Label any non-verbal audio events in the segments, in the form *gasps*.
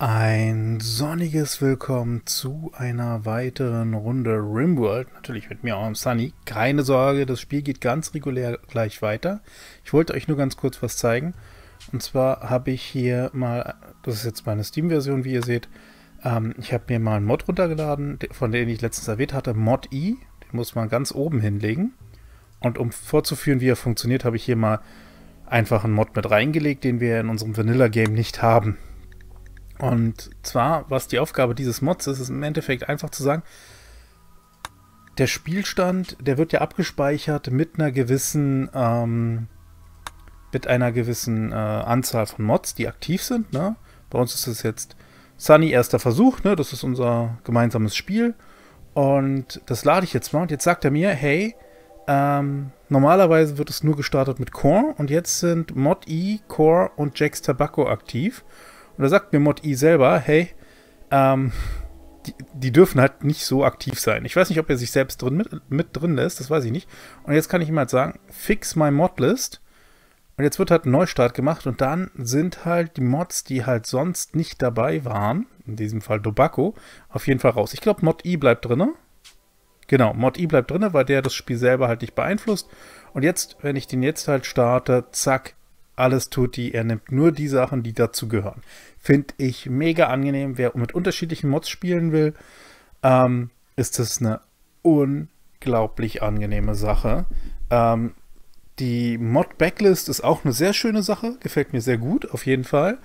Ein sonniges Willkommen zu einer weiteren Runde Rimworld. Natürlich mit mir, eurem Sunny. Keine Sorge, das Spiel geht ganz regulär gleich weiter. Ich wollte euch nur ganz kurz was zeigen. Und zwar habe ich hier mal, das ist jetzt meine Steam-Version, wie ihr seht, ähm, ich habe mir mal einen Mod runtergeladen, von dem ich letztens erwähnt hatte, Mod I. Den muss man ganz oben hinlegen. Und um vorzuführen, wie er funktioniert, habe ich hier mal einfach einen Mod mit reingelegt, den wir in unserem Vanilla-Game nicht haben. Und zwar, was die Aufgabe dieses Mods ist, ist im Endeffekt einfach zu sagen, der Spielstand, der wird ja abgespeichert mit einer gewissen, ähm, mit einer gewissen äh, Anzahl von Mods, die aktiv sind. Ne? Bei uns ist es jetzt Sunny erster Versuch, ne? das ist unser gemeinsames Spiel. Und das lade ich jetzt mal. Und jetzt sagt er mir, hey, ähm, normalerweise wird es nur gestartet mit Core und jetzt sind Mod E, Core und Jax Tobacco aktiv. Und da sagt mir Mod I selber, hey, ähm, die, die, dürfen halt nicht so aktiv sein. Ich weiß nicht, ob er sich selbst drin mit, mit drin lässt, das weiß ich nicht. Und jetzt kann ich ihm halt sagen, fix my Modlist. Und jetzt wird halt ein Neustart gemacht und dann sind halt die Mods, die halt sonst nicht dabei waren, in diesem Fall Tobacco, auf jeden Fall raus. Ich glaube, Mod I bleibt drin. Genau, Mod I bleibt drin, weil der das Spiel selber halt nicht beeinflusst. Und jetzt, wenn ich den jetzt halt starte, zack, alles tut die. Er nimmt nur die Sachen, die dazu gehören. Finde ich mega angenehm. Wer mit unterschiedlichen Mods spielen will, ähm, ist das eine unglaublich angenehme Sache. Ähm, die Mod-Backlist ist auch eine sehr schöne Sache. Gefällt mir sehr gut, auf jeden Fall.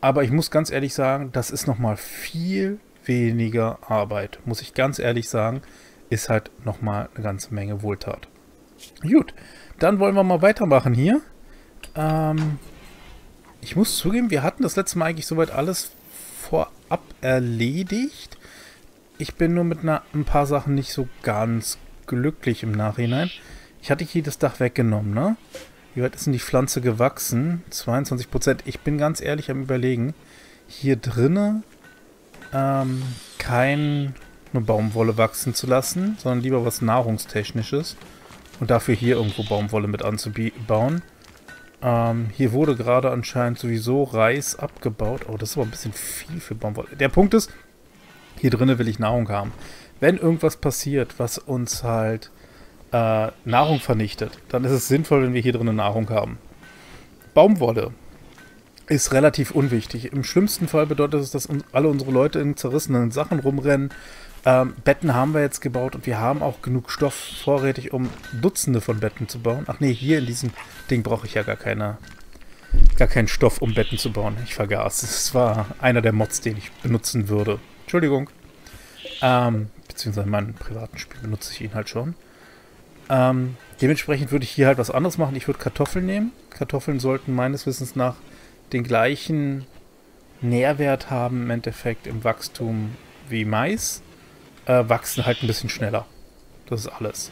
Aber ich muss ganz ehrlich sagen, das ist nochmal viel weniger Arbeit. Muss ich ganz ehrlich sagen, ist halt nochmal eine ganze Menge Wohltat. Gut, dann wollen wir mal weitermachen hier. Ähm, ich muss zugeben, wir hatten das letzte Mal eigentlich soweit alles vorab erledigt. Ich bin nur mit einer, ein paar Sachen nicht so ganz glücklich im Nachhinein. Ich hatte hier das Dach weggenommen, ne? Wie weit ist denn die Pflanze gewachsen? 22 Prozent. Ich bin ganz ehrlich am überlegen, hier drinnen ähm, keine Baumwolle wachsen zu lassen, sondern lieber was Nahrungstechnisches und dafür hier irgendwo Baumwolle mit anzubauen. Ähm, hier wurde gerade anscheinend sowieso Reis abgebaut. Oh, das ist aber ein bisschen viel für Baumwolle. Der Punkt ist, hier drinnen will ich Nahrung haben. Wenn irgendwas passiert, was uns halt äh, Nahrung vernichtet, dann ist es sinnvoll, wenn wir hier drinnen Nahrung haben. Baumwolle ist relativ unwichtig. Im schlimmsten Fall bedeutet es, dass alle unsere Leute in zerrissenen Sachen rumrennen ähm, Betten haben wir jetzt gebaut und wir haben auch genug Stoff vorrätig, um Dutzende von Betten zu bauen. Ach nee, hier in diesem Ding brauche ich ja gar keine, gar keinen Stoff, um Betten zu bauen. Ich vergaß. Es war einer der Mods, den ich benutzen würde. Entschuldigung. Ähm, beziehungsweise in meinem privaten Spiel benutze ich ihn halt schon. Ähm, dementsprechend würde ich hier halt was anderes machen. Ich würde Kartoffeln nehmen. Kartoffeln sollten meines Wissens nach den gleichen Nährwert haben im Endeffekt im Wachstum wie Mais äh, wachsen halt ein bisschen schneller. Das ist alles.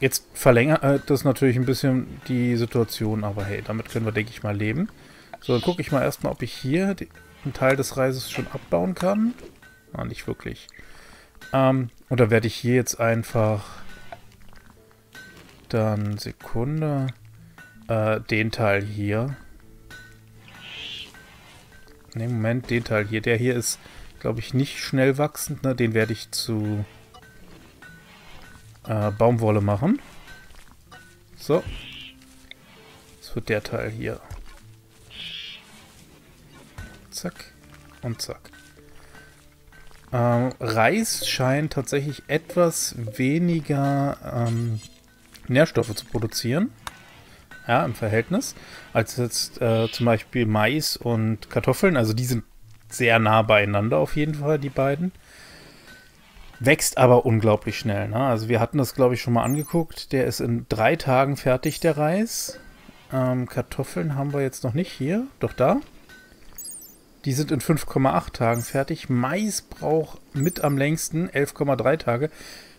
Jetzt verlängert äh, das natürlich ein bisschen die Situation, aber hey, damit können wir, denke ich mal, leben. So, dann gucke ich mal erstmal, ob ich hier einen Teil des Reises schon abbauen kann. Ah, nicht wirklich. Ähm, und da werde ich hier jetzt einfach dann Sekunde äh, den Teil hier. Ne, Moment, den Teil hier. Der hier ist glaube ich, nicht schnell wachsend. Ne? Den werde ich zu äh, Baumwolle machen. So. Das wird der Teil hier. Zack und zack. Ähm, Reis scheint tatsächlich etwas weniger ähm, Nährstoffe zu produzieren. Ja, im Verhältnis. Als jetzt äh, zum Beispiel Mais und Kartoffeln. Also die sind sehr nah beieinander auf jeden Fall, die beiden. Wächst aber unglaublich schnell. Ne? Also wir hatten das, glaube ich, schon mal angeguckt. Der ist in drei Tagen fertig, der Reis. Ähm, Kartoffeln haben wir jetzt noch nicht hier. Doch da. Die sind in 5,8 Tagen fertig. Mais braucht mit am längsten 11,3 Tage.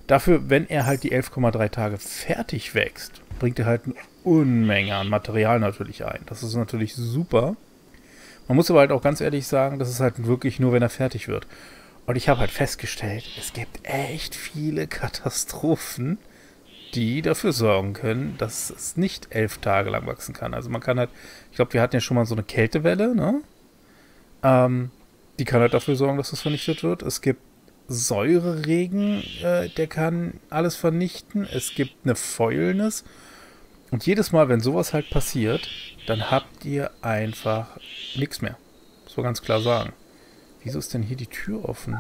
Dafür, wenn er halt die 11,3 Tage fertig wächst, bringt er halt eine Unmenge an Material natürlich ein. Das ist natürlich super. Man muss aber halt auch ganz ehrlich sagen, das ist halt wirklich nur, wenn er fertig wird. Und ich habe halt festgestellt, es gibt echt viele Katastrophen, die dafür sorgen können, dass es nicht elf Tage lang wachsen kann. Also man kann halt, ich glaube, wir hatten ja schon mal so eine Kältewelle, ne? Ähm, die kann halt dafür sorgen, dass es vernichtet wird. Es gibt Säureregen, äh, der kann alles vernichten. Es gibt eine Fäulnis. Und jedes Mal, wenn sowas halt passiert, dann habt ihr einfach nichts mehr. War ganz klar sagen. Wieso ist denn hier die Tür offen?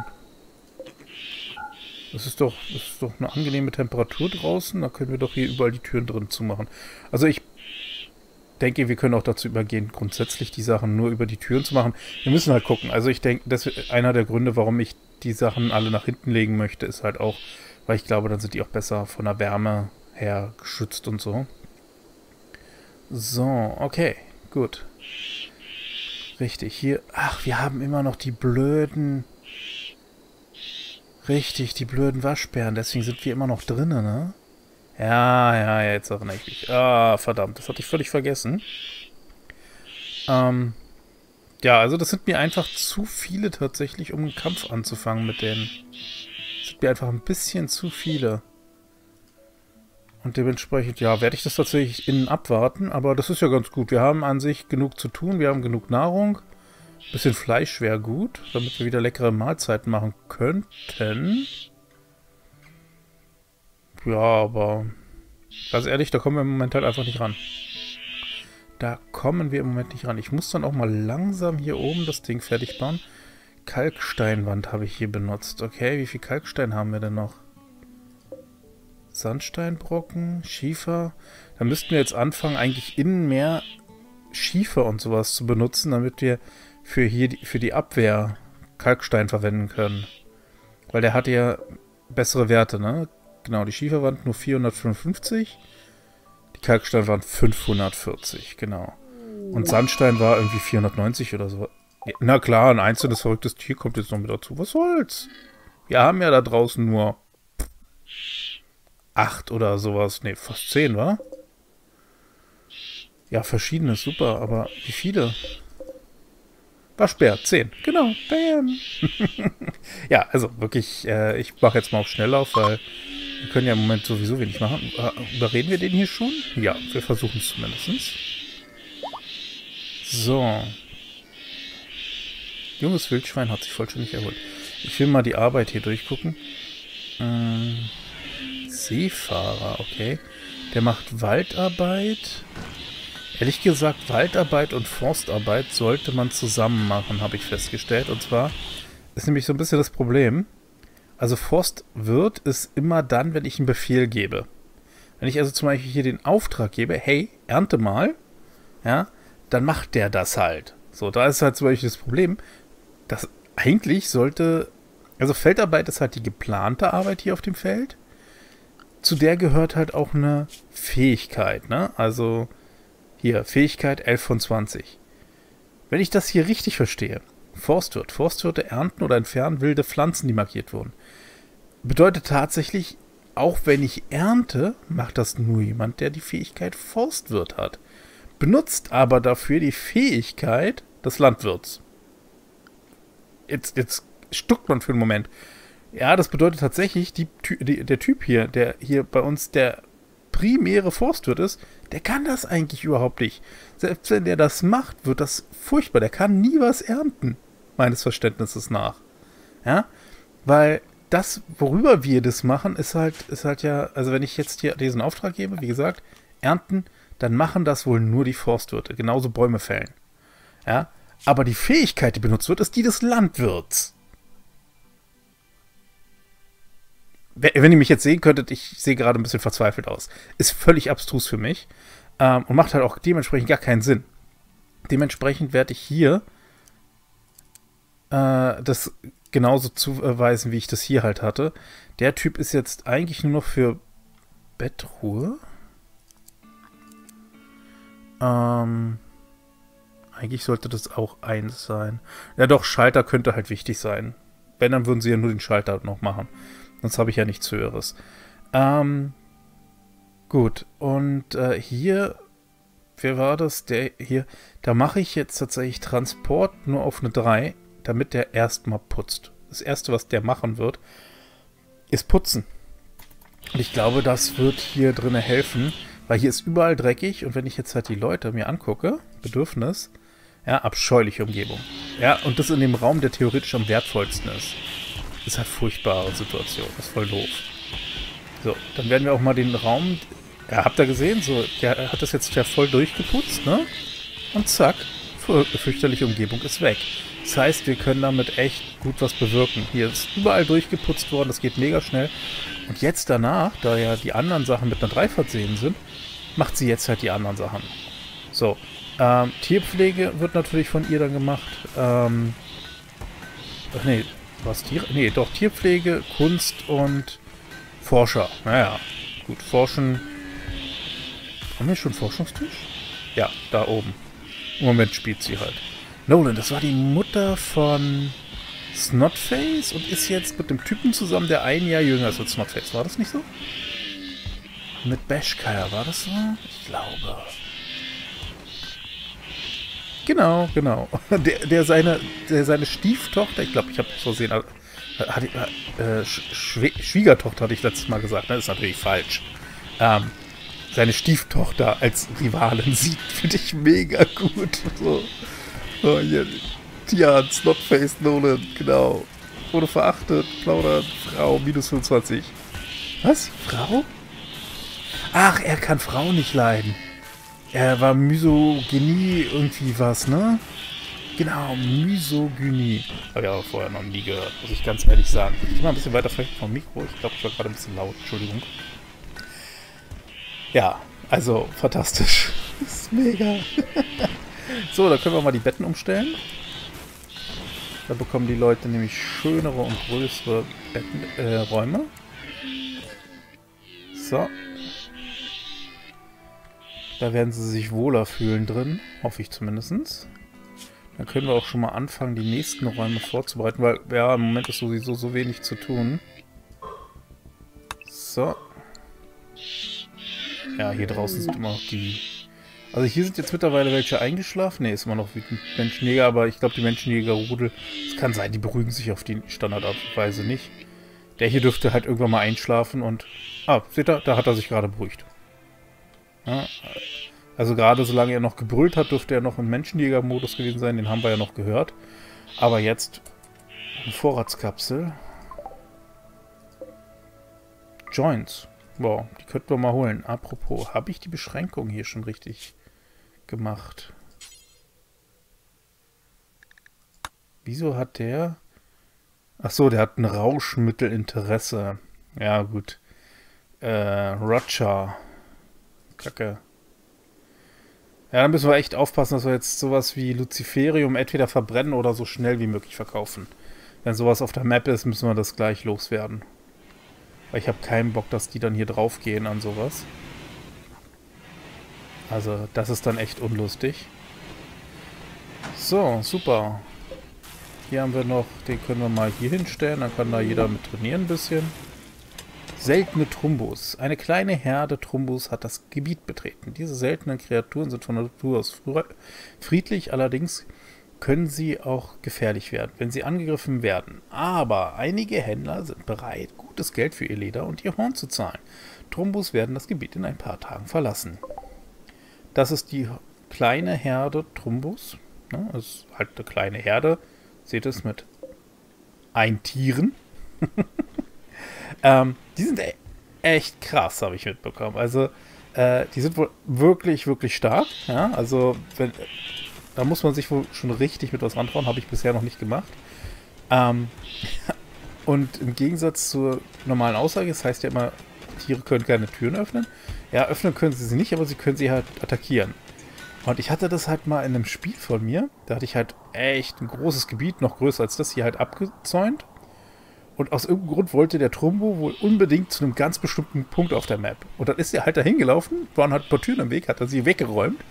Das ist doch, das ist doch eine angenehme Temperatur draußen. Da können wir doch hier überall die Türen drin zumachen. Also ich denke, wir können auch dazu übergehen, grundsätzlich die Sachen nur über die Türen zu machen. Wir müssen halt gucken. Also ich denke, das ist einer der Gründe, warum ich die Sachen alle nach hinten legen möchte, ist halt auch, weil ich glaube, dann sind die auch besser von der Wärme her geschützt und so. So, okay, gut. Richtig, hier. Ach, wir haben immer noch die blöden. Richtig, die blöden Waschbären. Deswegen sind wir immer noch drinnen, ne? Ja, ja, jetzt erinnere ich mich. Ah, verdammt, das hatte ich völlig vergessen. Ähm, ja, also das sind mir einfach zu viele tatsächlich, um einen Kampf anzufangen mit denen. Das sind mir einfach ein bisschen zu viele. Und dementsprechend, ja, werde ich das tatsächlich innen abwarten, aber das ist ja ganz gut. Wir haben an sich genug zu tun, wir haben genug Nahrung. Bisschen Fleisch wäre gut, damit wir wieder leckere Mahlzeiten machen könnten. Ja, aber ganz ehrlich, da kommen wir im Moment halt einfach nicht ran. Da kommen wir im Moment nicht ran. Ich muss dann auch mal langsam hier oben das Ding fertig bauen. Kalksteinwand habe ich hier benutzt. Okay, wie viel Kalkstein haben wir denn noch? Sandsteinbrocken, Schiefer. Da müssten wir jetzt anfangen, eigentlich innen mehr Schiefer und sowas zu benutzen, damit wir für hier die, für die Abwehr Kalkstein verwenden können. Weil der hat ja bessere Werte, ne? Genau, die Schieferwand nur 455. Die Kalksteinwand 540, genau. Und Sandstein war irgendwie 490 oder so. Na klar, ein einzelnes verrücktes Tier kommt jetzt noch mit dazu. Was soll's? Wir haben ja da draußen nur acht oder sowas. Ne, fast zehn, wa? Ja, verschiedene, super. Aber wie viele? Waschbär, 10. Genau. Bam. *laughs* ja, also wirklich, äh, ich mache jetzt mal auf Schnelllauf, weil wir können ja im Moment sowieso wenig machen. Äh, überreden wir den hier schon? Ja, wir versuchen es zumindest. So. Junges Wildschwein hat sich vollständig erholt. Ich will mal die Arbeit hier durchgucken. Ähm, Seefahrer, okay. Der macht Waldarbeit. Ehrlich gesagt, Waldarbeit und Forstarbeit sollte man zusammen machen, habe ich festgestellt. Und zwar ist nämlich so ein bisschen das Problem. Also Forstwirt ist immer dann, wenn ich einen Befehl gebe. Wenn ich also zum Beispiel hier den Auftrag gebe, hey, ernte mal, ja, dann macht der das halt. So, da ist halt zum Beispiel das Problem, dass eigentlich sollte, also Feldarbeit ist halt die geplante Arbeit hier auf dem Feld. Zu der gehört halt auch eine Fähigkeit, ne? Also hier, Fähigkeit 11 von 20. Wenn ich das hier richtig verstehe, Forstwirt, Forstwirte ernten oder entfernen wilde Pflanzen, die markiert wurden. Bedeutet tatsächlich, auch wenn ich ernte, macht das nur jemand, der die Fähigkeit Forstwirt hat. Benutzt aber dafür die Fähigkeit des Landwirts. Jetzt, jetzt stuckt man für einen Moment. Ja, das bedeutet tatsächlich, die, die, der Typ hier, der hier bei uns der primäre Forstwirt ist, der kann das eigentlich überhaupt nicht. Selbst wenn der das macht, wird das furchtbar. Der kann nie was ernten, meines Verständnisses nach. Ja, weil das, worüber wir das machen, ist halt, ist halt ja, also wenn ich jetzt hier diesen Auftrag gebe, wie gesagt, ernten, dann machen das wohl nur die Forstwirte, genauso Bäume fällen. Ja, aber die Fähigkeit, die benutzt wird, ist die des Landwirts. Wenn ihr mich jetzt sehen könntet, ich sehe gerade ein bisschen verzweifelt aus. Ist völlig abstrus für mich ähm, und macht halt auch dementsprechend gar keinen Sinn. Dementsprechend werde ich hier äh, das genauso zuweisen, wie ich das hier halt hatte. Der Typ ist jetzt eigentlich nur noch für Bettruhe. Ähm, eigentlich sollte das auch eins sein. Ja doch, Schalter könnte halt wichtig sein. Wenn, dann würden sie ja nur den Schalter noch machen. Sonst habe ich ja nichts Höheres. Ähm, gut, und äh, hier, wer war das? Der hier, da mache ich jetzt tatsächlich Transport nur auf eine 3, damit der erstmal putzt. Das erste, was der machen wird, ist putzen. Und ich glaube, das wird hier drinnen helfen, weil hier ist überall dreckig und wenn ich jetzt halt die Leute mir angucke, Bedürfnis, Ja, abscheuliche Umgebung. Ja, und das in dem Raum, der theoretisch am wertvollsten ist. Das ist halt furchtbare Situation. Das ist voll doof. So, dann werden wir auch mal den Raum. Ja, habt ihr gesehen? So, der hat das jetzt ja voll durchgeputzt, ne? Und zack, fürchterliche Umgebung ist weg. Das heißt, wir können damit echt gut was bewirken. Hier ist überall durchgeputzt worden, das geht mega schnell. Und jetzt danach, da ja die anderen Sachen mit einer 3 versehen sind, macht sie jetzt halt die anderen Sachen. So, ähm, Tierpflege wird natürlich von ihr dann gemacht. Ähm, ach nee, was Tiere? Nee, doch Tierpflege, Kunst und Forscher. Naja, gut, forschen. Haben wir schon Forschungstisch? Ja, da oben. Im Moment spielt sie halt. Nolan, das war die Mutter von Snotface und ist jetzt mit dem Typen zusammen, der ein Jahr jünger ist als Snotface. War das nicht so? Mit Bashkaya, war das so? Ich glaube. Genau, genau. *laughs* Der, der, seine, der seine Stieftochter, ich glaube, ich habe so sehen, äh, hat, äh, Schwiegertochter hatte ich letztes Mal gesagt, ne? Das ist natürlich falsch. Ähm, seine Stieftochter als Rivalin sieht, *laughs* finde ich mega gut. So, so hier, Tian, Snotface Nolan, genau. Wurde verachtet, plaudert, Frau, minus 25. Was? Frau? Ach, er kann Frauen nicht leiden. Er war Misogynie irgendwie was, ne? Genau, Misogynie. Habe ich aber vorher noch nie gehört, muss ich ganz ehrlich sagen. Ich mal ein bisschen weiter vielleicht vom Mikro. Ich glaube, ich war gerade ein bisschen laut. Entschuldigung. Ja, also fantastisch. Das *laughs* ist mega. *laughs* so, da können wir mal die Betten umstellen. Da bekommen die Leute nämlich schönere und größere Betten, äh, Räume. So, da werden sie sich wohler fühlen drin, hoffe ich zumindest. Dann können wir auch schon mal anfangen, die nächsten Räume vorzubereiten, weil ja, im Moment ist sowieso so wenig zu tun. So. Ja, hier draußen sind immer noch die... Also hier sind jetzt mittlerweile welche eingeschlafen. Ne, ist immer noch wie ein Menschenjäger, aber ich glaube, die Menschenjäger-Rudel, es kann sein, die beruhigen sich auf die Standardweise nicht. Der hier dürfte halt irgendwann mal einschlafen und... Ah, seht ihr, da hat er sich gerade beruhigt. Ja, also gerade solange er noch gebrüllt hat, dürfte er noch im Menschenjäger-Modus gewesen sein. Den haben wir ja noch gehört. Aber jetzt eine Vorratskapsel. Joints. Wow, die könnten wir mal holen. Apropos, habe ich die Beschränkung hier schon richtig gemacht? Wieso hat der... Ach so, der hat ein Rauschmittelinteresse. Ja, gut. Äh, Roger. Kacke. Ja, dann müssen wir echt aufpassen, dass wir jetzt sowas wie Luciferium entweder verbrennen oder so schnell wie möglich verkaufen. Wenn sowas auf der Map ist, müssen wir das gleich loswerden. Weil ich habe keinen Bock, dass die dann hier drauf gehen an sowas. Also, das ist dann echt unlustig. So, super. Hier haben wir noch, den können wir mal hier hinstellen, dann kann da jeder mit trainieren ein bisschen. Seltene Trumbus. Eine kleine Herde Trumbus hat das Gebiet betreten. Diese seltenen Kreaturen sind von Natur aus friedlich, allerdings können sie auch gefährlich werden, wenn sie angegriffen werden. Aber einige Händler sind bereit, gutes Geld für ihr Leder und ihr Horn zu zahlen. Trumbus werden das Gebiet in ein paar Tagen verlassen. Das ist die kleine Herde Trumbus. Ne? Das ist halt eine kleine Herde. Seht es mit ein Tieren. *laughs* Ähm, die sind e echt krass, habe ich mitbekommen. Also, äh, die sind wohl wirklich, wirklich stark. Ja, also, wenn, da muss man sich wohl schon richtig mit was rantrauen. Habe ich bisher noch nicht gemacht. Ähm, *laughs* und im Gegensatz zur normalen Aussage, das heißt ja immer, Tiere können keine Türen öffnen. Ja, öffnen können sie sie nicht, aber sie können sie halt attackieren. Und ich hatte das halt mal in einem Spiel von mir. Da hatte ich halt echt ein großes Gebiet, noch größer als das hier, halt abgezäunt. Und aus irgendeinem Grund wollte der Trumbo wohl unbedingt zu einem ganz bestimmten Punkt auf der Map. Und dann ist er halt dahin gelaufen, waren halt ein paar Türen im Weg, hat er sie weggeräumt.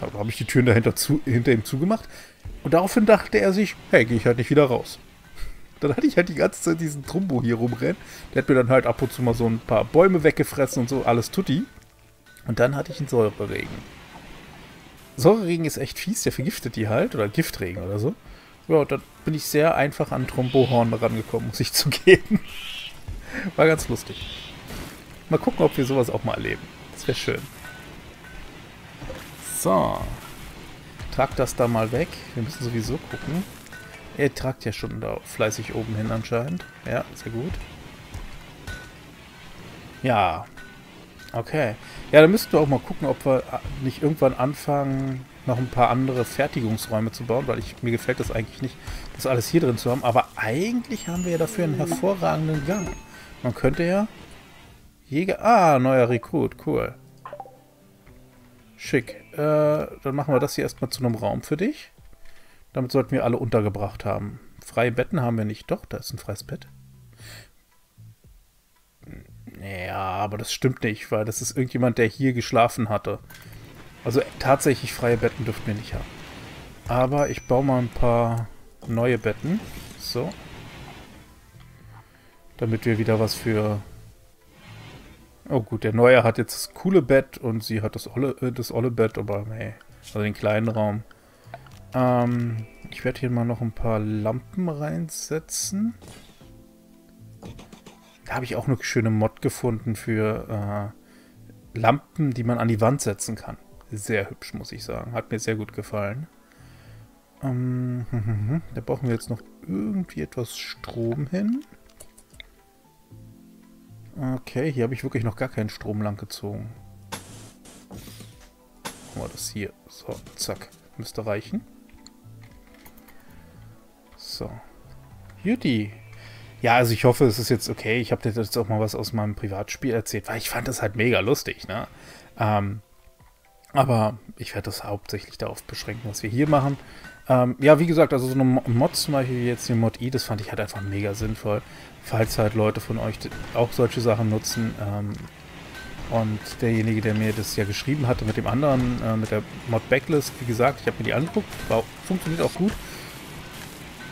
Da habe ich die Türen dahinter zu, hinter ihm zugemacht. Und daraufhin dachte er sich, hey, gehe ich halt nicht wieder raus. *laughs* Dann hatte ich halt die ganze Zeit diesen Trumbo hier rumrennen. Der hat mir dann halt ab und zu mal so ein paar Bäume weggefressen und so, alles tutti. Und dann hatte ich einen Säureregen. Säureregen ist echt fies, der vergiftet die halt, oder Giftregen oder so. Ja, da bin ich sehr einfach an Trombohorn rangekommen, muss ich *laughs* zugeben. War ganz lustig. Mal gucken, ob wir sowas auch mal erleben. Das wäre schön. So. Tragt das da mal weg. Wir müssen sowieso gucken. Er tragt ja schon da fleißig oben hin anscheinend. Ja, sehr gut. Ja. Okay. Ja, dann müssten wir auch mal gucken, ob wir nicht irgendwann anfangen, noch ein paar andere Fertigungsräume zu bauen, weil ich, mir gefällt das eigentlich nicht, das alles hier drin zu haben. Aber eigentlich haben wir ja dafür einen hervorragenden Gang. Man könnte ja... Jäger... Ah, neuer Rekrut. Cool. Schick. Äh, dann machen wir das hier erstmal zu einem Raum für dich. Damit sollten wir alle untergebracht haben. Freie Betten haben wir nicht. Doch, da ist ein freies Bett. Ja, aber das stimmt nicht, weil das ist irgendjemand, der hier geschlafen hatte. Also tatsächlich freie Betten dürften wir nicht haben. Aber ich baue mal ein paar neue Betten. So. Damit wir wieder was für... Oh gut, der Neue hat jetzt das coole Bett und sie hat das olle, äh, das olle Bett, aber nee. Also den kleinen Raum. Ähm, ich werde hier mal noch ein paar Lampen reinsetzen. Da habe ich auch eine schöne Mod gefunden für äh, Lampen, die man an die Wand setzen kann. Sehr hübsch, muss ich sagen. Hat mir sehr gut gefallen. Ähm, *laughs* da brauchen wir jetzt noch irgendwie etwas Strom hin. Okay, hier habe ich wirklich noch gar keinen Strom lang gezogen. Machen wir das hier. So, zack. Müsste reichen. So. Juti. Ja, also ich hoffe, es ist jetzt okay. Ich habe dir jetzt auch mal was aus meinem Privatspiel erzählt, weil ich fand das halt mega lustig, ne? Ähm, aber ich werde das hauptsächlich darauf beschränken, was wir hier machen. Ähm, ja, wie gesagt, also so eine Mod zum Beispiel jetzt die Mod i, das fand ich halt einfach mega sinnvoll. Falls halt Leute von euch auch solche Sachen nutzen. Ähm, und derjenige, der mir das ja geschrieben hatte mit dem anderen, äh, mit der Mod Backlist, wie gesagt, ich habe mir die angeguckt, funktioniert auch gut.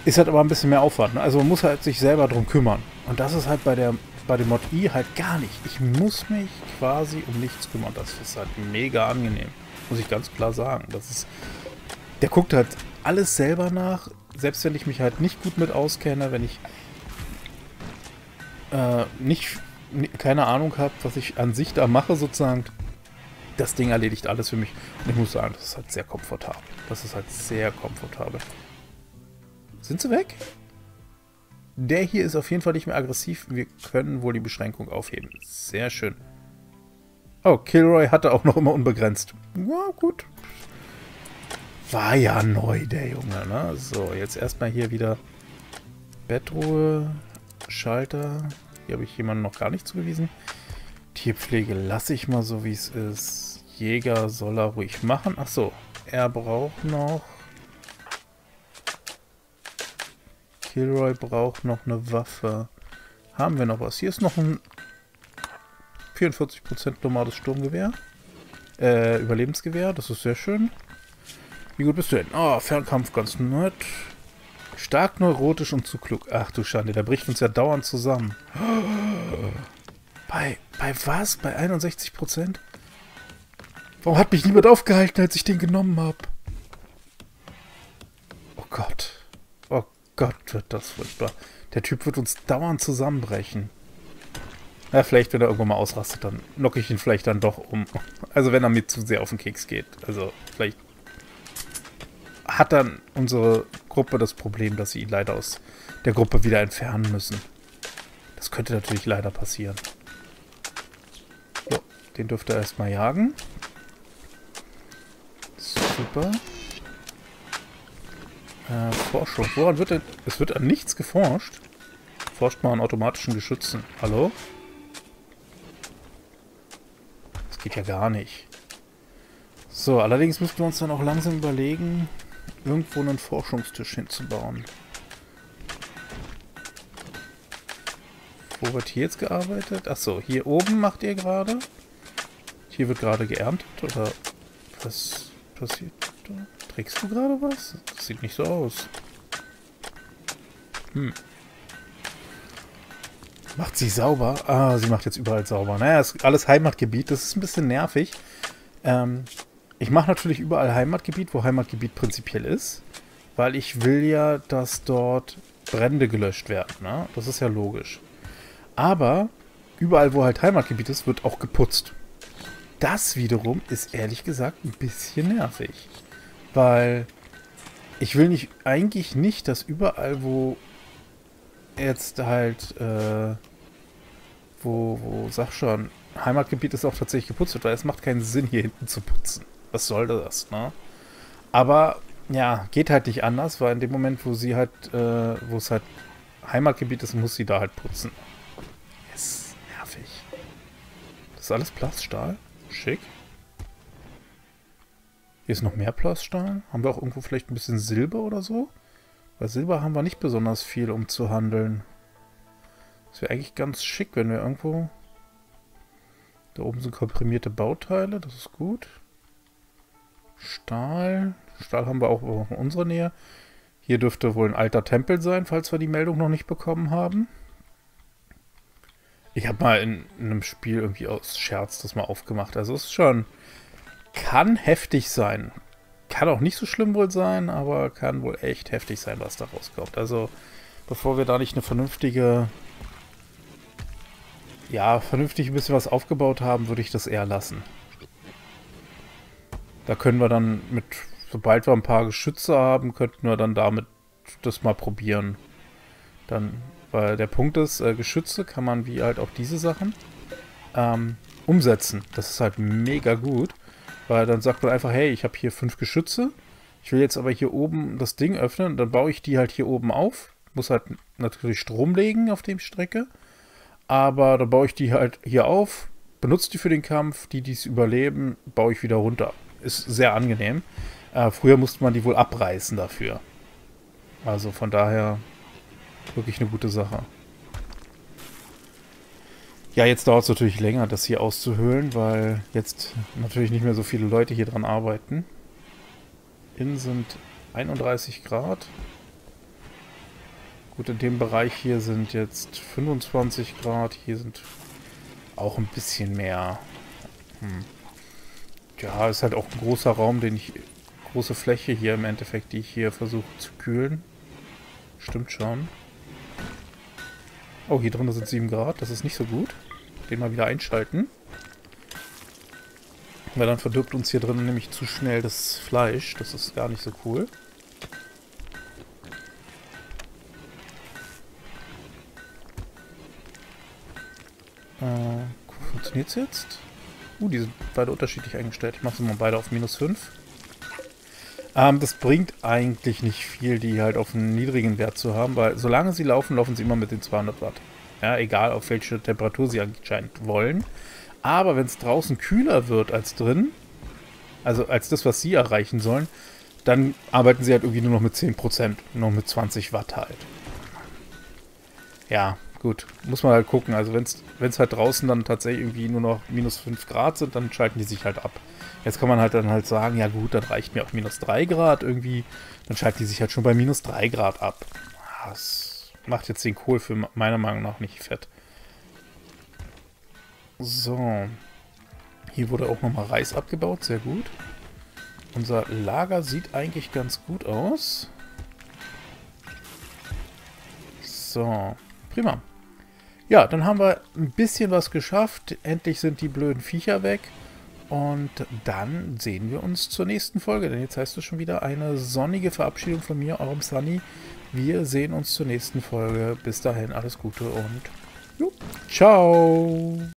Ist halt aber ein bisschen mehr Aufwand. Ne? Also man muss halt sich selber drum kümmern. Und das ist halt bei der bei dem Mod i halt gar nicht. Ich muss mich quasi um nichts kümmern. Das ist halt mega angenehm. Muss ich ganz klar sagen. Das ist. Der guckt halt alles selber nach. Selbst wenn ich mich halt nicht gut mit auskenne, wenn ich äh, nicht keine Ahnung habe, was ich an sich da mache, sozusagen. Das Ding erledigt alles für mich. Und ich muss sagen, das ist halt sehr komfortabel. Das ist halt sehr komfortabel. Sind sie weg? Der hier ist auf jeden Fall nicht mehr aggressiv. Wir können wohl die Beschränkung aufheben. Sehr schön. Oh, Kilroy hatte auch noch immer unbegrenzt. Ja, gut. War ja neu, der Junge, ne? So, jetzt erstmal hier wieder Bettruhe, Schalter. Hier habe ich jemanden noch gar nicht zugewiesen. Tierpflege lasse ich mal so, wie es ist. Jäger soll er ruhig machen. Ach so, er braucht noch Kilroy braucht noch eine Waffe. Haben wir noch was? Hier ist noch ein 44% normales Sturmgewehr. Äh, Überlebensgewehr. Das ist sehr schön. Wie gut bist du denn? Oh, Fernkampf ganz nett. Stark neurotisch und zu klug. Ach du Schande, der bricht uns ja dauernd zusammen. *gasps* Bei, bei was? Bei 61%? Warum hat mich niemand aufgehalten, als ich den genommen habe? Oh Gott. Gott, wird das furchtbar. Der Typ wird uns dauernd zusammenbrechen. Ja, vielleicht, wenn er irgendwann mal ausrastet, dann locke ich ihn vielleicht dann doch um. Also wenn er mir zu sehr auf den Keks geht. Also vielleicht hat dann unsere Gruppe das Problem, dass sie ihn leider aus der Gruppe wieder entfernen müssen. Das könnte natürlich leider passieren. So, den dürfte er erstmal jagen. Super. Äh, Forschung. Woran wird denn... Es wird an nichts geforscht. Forscht mal an automatischen Geschützen. Hallo? Das geht ja gar nicht. So, allerdings müssten wir uns dann auch langsam überlegen, irgendwo einen Forschungstisch hinzubauen. Wo wird hier jetzt gearbeitet? Achso, hier oben macht ihr gerade. Hier wird gerade geerntet, oder was passiert da? Trägst du gerade was? Das sieht nicht so aus. Hm. Macht sie sauber? Ah, sie macht jetzt überall sauber. Naja, ist alles Heimatgebiet. Das ist ein bisschen nervig. Ähm, ich mache natürlich überall Heimatgebiet, wo Heimatgebiet prinzipiell ist. Weil ich will ja, dass dort Brände gelöscht werden. Ne? Das ist ja logisch. Aber überall, wo halt Heimatgebiet ist, wird auch geputzt. Das wiederum ist ehrlich gesagt ein bisschen nervig. Weil ich will nicht, eigentlich nicht, dass überall, wo jetzt halt, äh, wo, wo, sag schon, Heimatgebiet ist auch tatsächlich geputzt wird, weil es macht keinen Sinn, hier hinten zu putzen. Was soll das, ne? Aber, ja, geht halt nicht anders, weil in dem Moment, wo sie halt, äh, wo es halt Heimatgebiet ist, muss sie da halt putzen. Yes, nervig. Das ist alles Plaststahl. Schick. Hier ist noch mehr Plaststahl. Haben wir auch irgendwo vielleicht ein bisschen Silber oder so? Bei Silber haben wir nicht besonders viel, um zu handeln. Das wäre eigentlich ganz schick, wenn wir irgendwo... Da oben sind komprimierte Bauteile, das ist gut. Stahl. Stahl haben wir auch in unserer Nähe. Hier dürfte wohl ein alter Tempel sein, falls wir die Meldung noch nicht bekommen haben. Ich habe mal in, in, einem Spiel irgendwie aus Scherz das mal aufgemacht. Also es ist schon... Kann heftig sein. Kann auch nicht so schlimm wohl sein, aber kann wohl echt heftig sein, was da rauskommt. Also bevor wir da nicht eine vernünftige... Ja, vernünftig ein bisschen was aufgebaut haben, würde ich das eher lassen. Da können wir dann mit, sobald wir ein paar Geschütze haben, könnten wir dann damit das mal probieren. Dann weil der Punkt ist, äh, Geschütze kann man wie halt auch diese Sachen ähm, umsetzen. Das ist halt mega gut. Weil dann sagt man einfach, hey, ich habe hier fünf Geschütze. Ich will jetzt aber hier oben das Ding öffnen. Dann baue ich die halt hier oben auf. Muss halt natürlich Strom legen auf dem Strecke. Aber dann baue ich die halt hier auf. Benutze die für den Kampf. Die, die es überleben, baue ich wieder runter. Ist sehr angenehm. Äh, früher musste man die wohl abreißen dafür. Also von daher Wirklich eine gute Sache. Ja, jetzt dauert es natürlich länger, das hier auszuhöhlen, weil jetzt natürlich nicht mehr so viele Leute hier dran arbeiten. Innen sind 31 Grad. Gut, in dem Bereich hier sind jetzt 25 Grad. Hier sind auch ein bisschen mehr. Hm. Ja, ist halt auch ein großer Raum, den ich... Große Fläche hier im Endeffekt, die ich hier versuche zu kühlen. Stimmt schon. Oh, hier drin sind 7 Grad. Das ist nicht so gut. Den mal wieder einschalten. Weil dann verdirbt uns hier drin nämlich zu schnell das Fleisch. Das ist gar nicht so cool. Äh, Funktioniert es jetzt? Uh, die sind beide unterschiedlich eingestellt. Ich mache sie mal beide auf minus 5. Ähm, das bringt eigentlich nicht viel, die halt auf einen niedrigen Wert zu haben, weil solange sie laufen, laufen sie immer mit den 200 Watt. Ja, egal auf welche Temperatur sie anscheinend wollen. Aber wenn es draußen kühler wird als drin, also als das, was sie erreichen sollen, dann arbeiten sie halt irgendwie nur noch mit 10%, nur mit 20 Watt halt. Ja, gut, muss man halt gucken. Also wenn es halt draußen dann tatsächlich irgendwie nur noch minus 5 Grad sind, dann schalten die sich halt ab. Jetzt kann man halt dann halt sagen, ja gut, dann reicht mir auch minus 3 Grad irgendwie. Dann schalten die sich halt schon bei minus 3 Grad ab. Das macht jetzt den Kohl für meiner Meinung nach nicht fett. So. Hier wurde auch nochmal Reis abgebaut, sehr gut. Unser Lager sieht eigentlich ganz gut aus. So, prima. Ja, dann haben wir ein bisschen was geschafft. Endlich sind die blöden Viecher weg. Und dann sehen wir uns zur nächsten Folge, denn jetzt heißt es schon wieder eine sonnige Verabschiedung von mir, eurem Sunny. Wir sehen uns zur nächsten Folge. Bis dahin alles Gute und ciao.